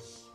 madness.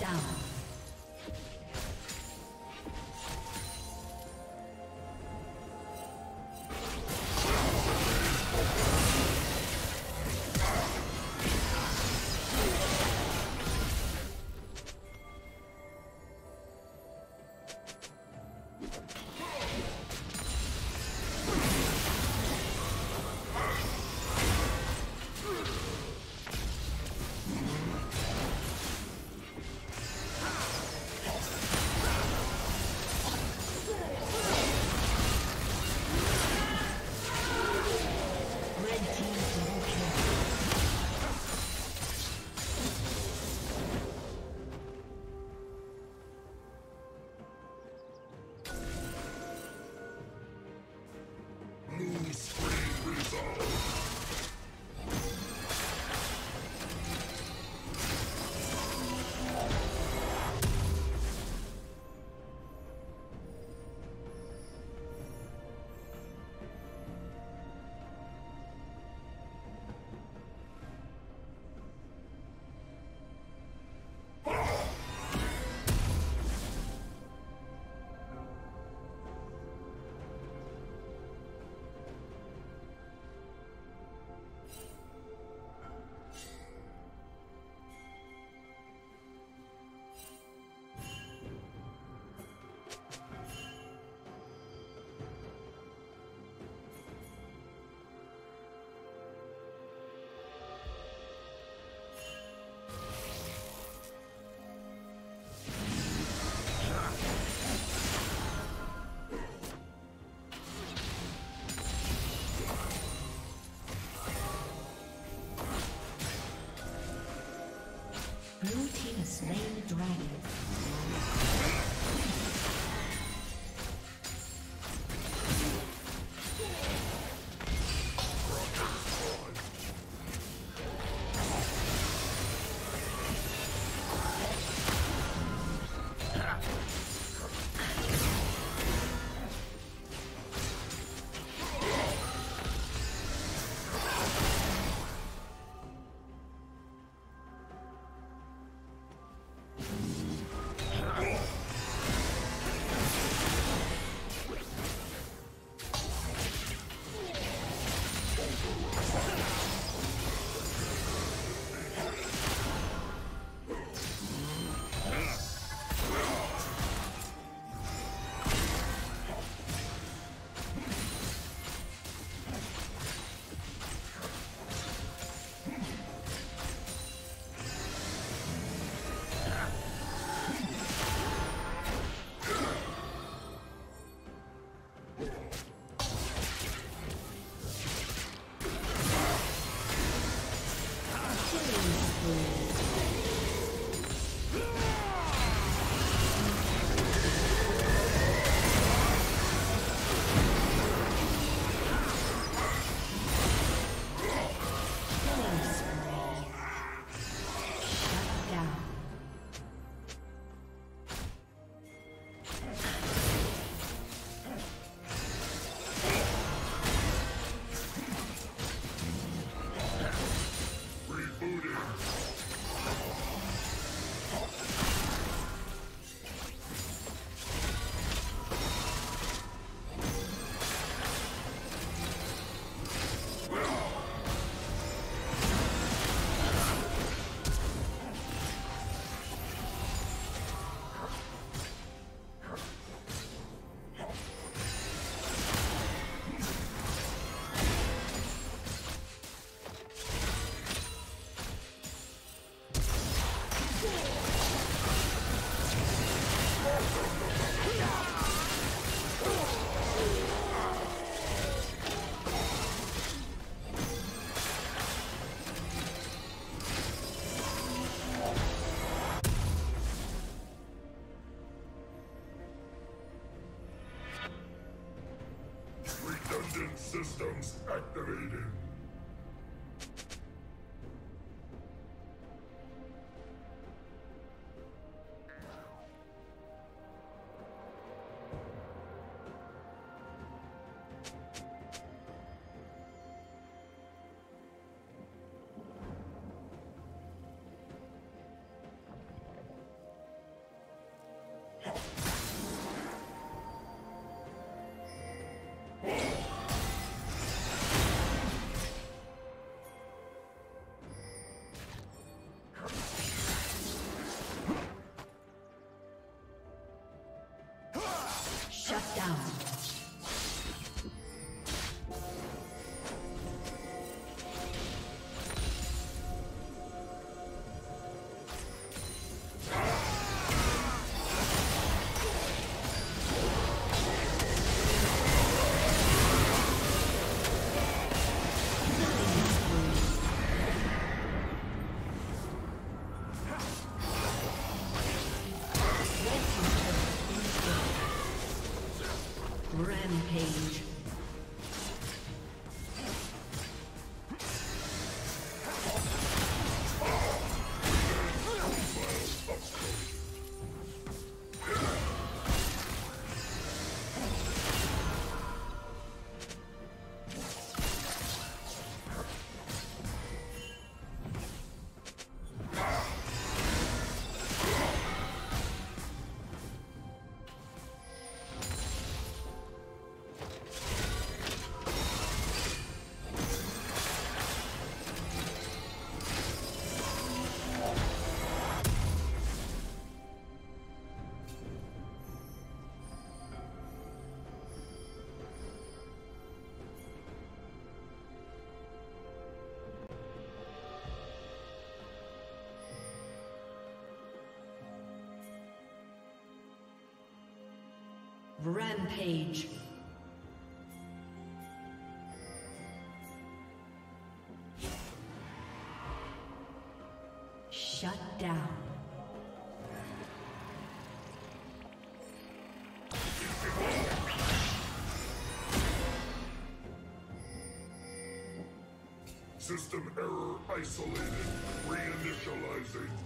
Down. Rampage. Shut down. System error isolated. Reinitializing.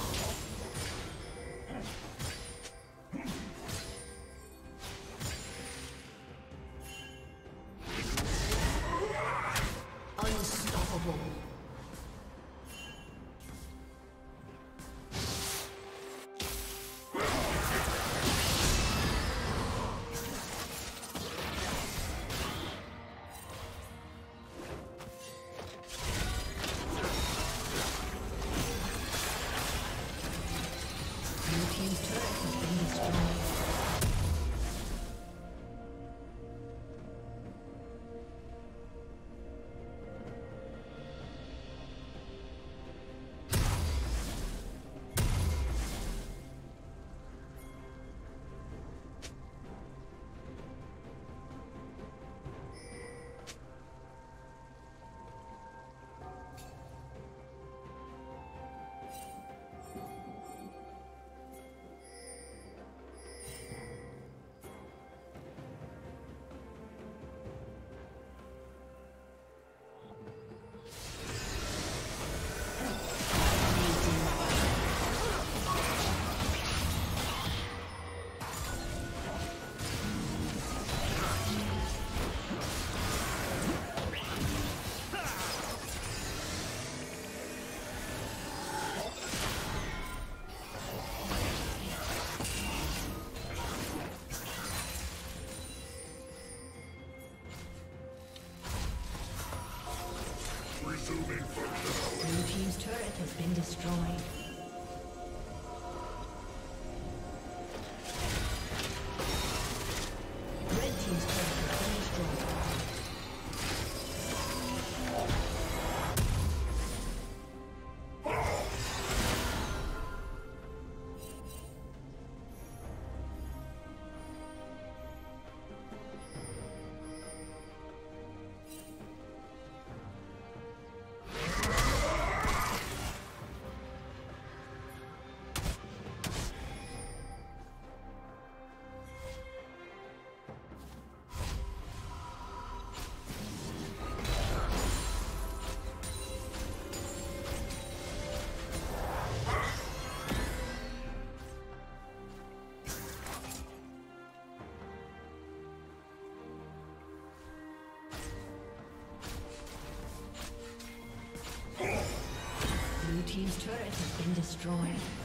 Been destroyed.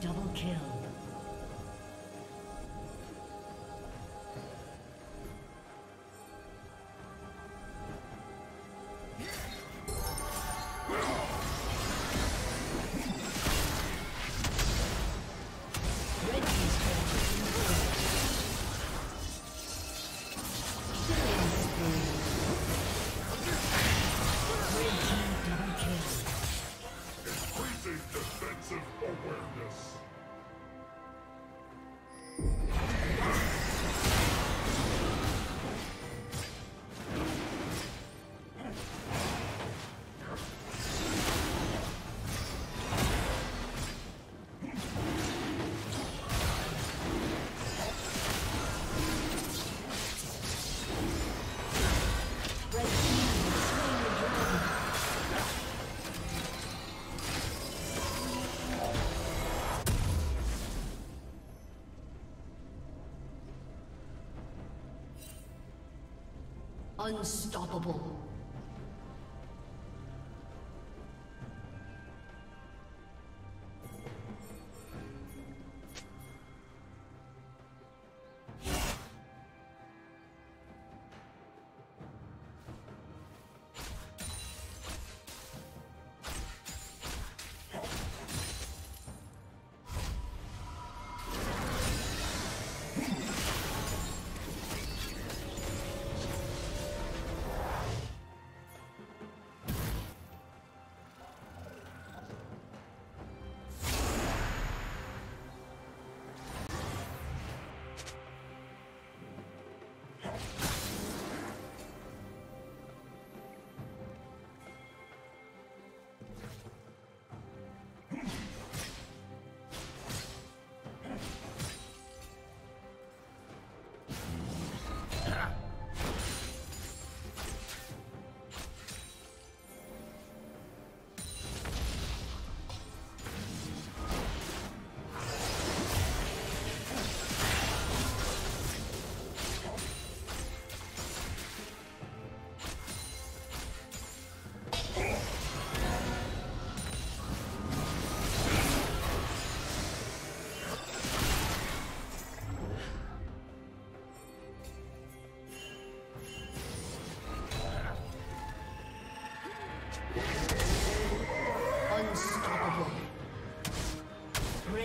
Double kill. Unstoppable.